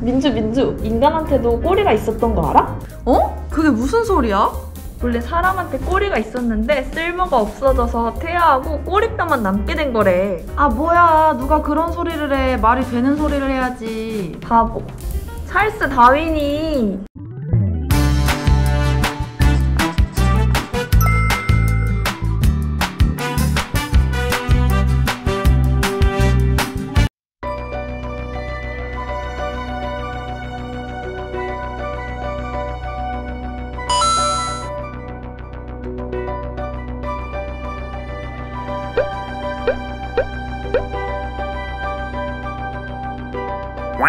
민주 민주. 인간한테도 꼬리가 있었던 거 알아? 어? 그게 무슨 소리야? 원래 사람한테 꼬리가 있었는데 쓸모가 없어져서 퇴화하고 꼬리뼈만 남게 된 거래. 아 뭐야. 누가 그런 소리를 해. 말이 되는 소리를 해야지. 바보. 찰스 다윈이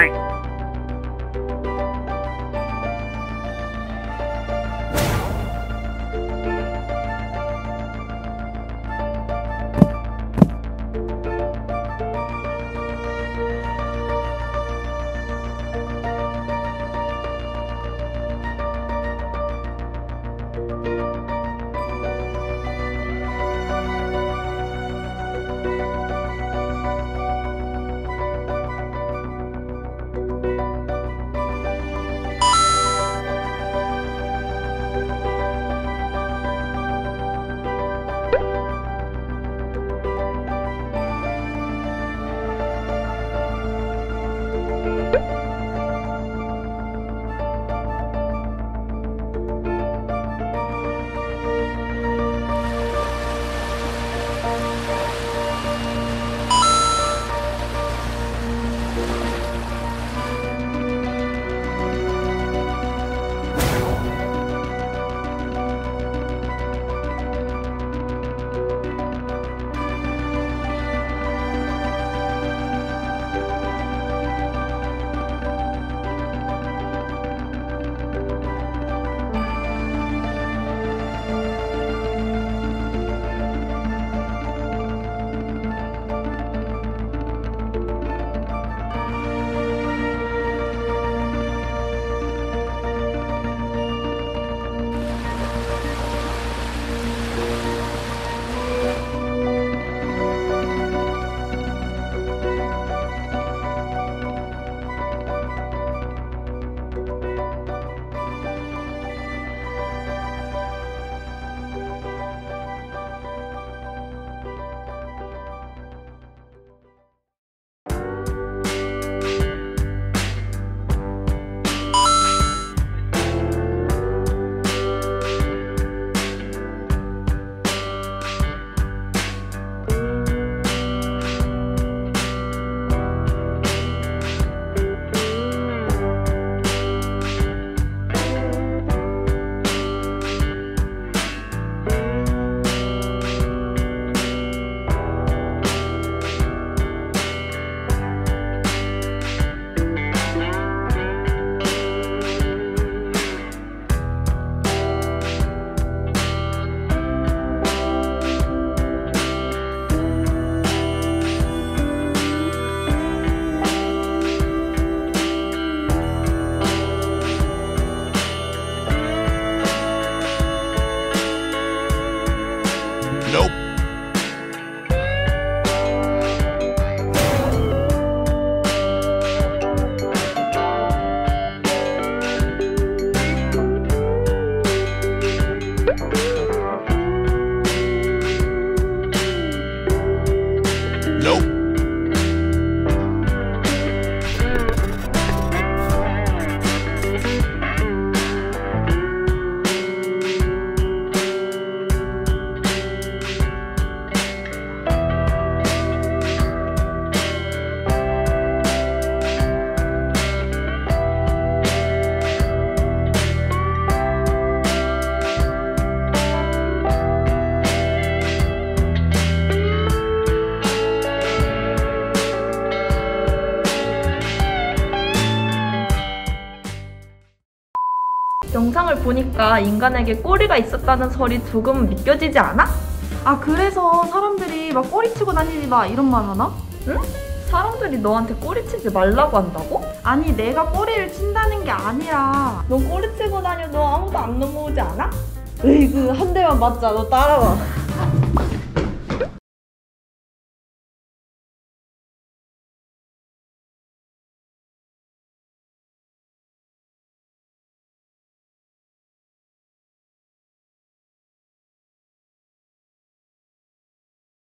Bye. 영상을 보니까 인간에게 꼬리가 있었다는 설이 조금 믿겨지지 않아? 아 그래서 사람들이 막 꼬리치고 다니지 마 이런 말 하나? 응? 사람들이 너한테 꼬리치지 말라고 한다고? 아니 내가 꼬리를 친다는 게 아니라 너 꼬리치고 다녀도 아무도 안 넘어오지 않아? 으이그 한 대만 맞자 너 따라와